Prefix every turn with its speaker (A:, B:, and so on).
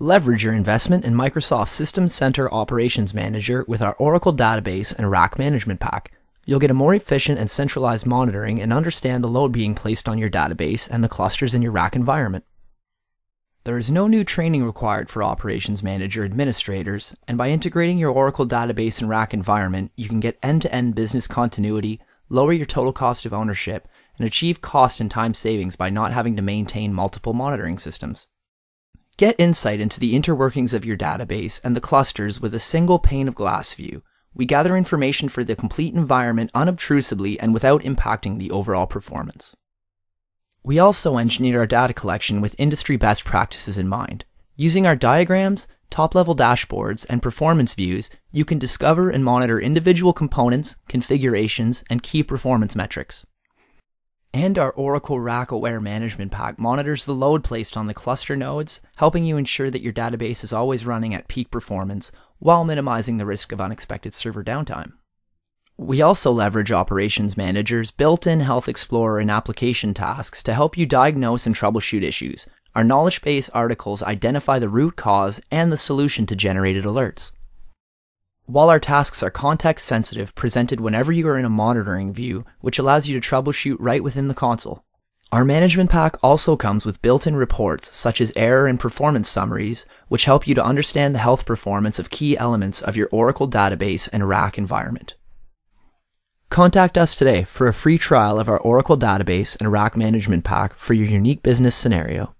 A: Leverage your investment in Microsoft System Center Operations Manager with our Oracle Database and RAC Management Pack. You'll get a more efficient and centralized monitoring and understand the load being placed on your database and the clusters in your RAC environment. There is no new training required for Operations Manager administrators, and by integrating your Oracle database and RAC environment, you can get end to end business continuity, lower your total cost of ownership, and achieve cost and time savings by not having to maintain multiple monitoring systems. Get insight into the interworkings of your database and the clusters with a single pane of glass view. We gather information for the complete environment unobtrusively and without impacting the overall performance. We also engineered our data collection with industry best practices in mind. Using our diagrams, top level dashboards, and performance views, you can discover and monitor individual components, configurations, and key performance metrics. And our Oracle RAC Aware Management Pack monitors the load placed on the cluster nodes, helping you ensure that your database is always running at peak performance while minimizing the risk of unexpected server downtime. We also leverage Operations Manager's built in Health Explorer and application tasks to help you diagnose and troubleshoot issues. Our knowledge base articles identify the root cause and the solution to generated alerts. While our tasks are context sensitive, presented whenever you are in a monitoring view, which allows you to troubleshoot right within the console. Our management pack also comes with built in reports such as error and performance summaries, which help you to understand the health performance of key elements of your Oracle database and RAC environment. Contact us today for a free trial of our Oracle database and RAC management pack for your unique business scenario.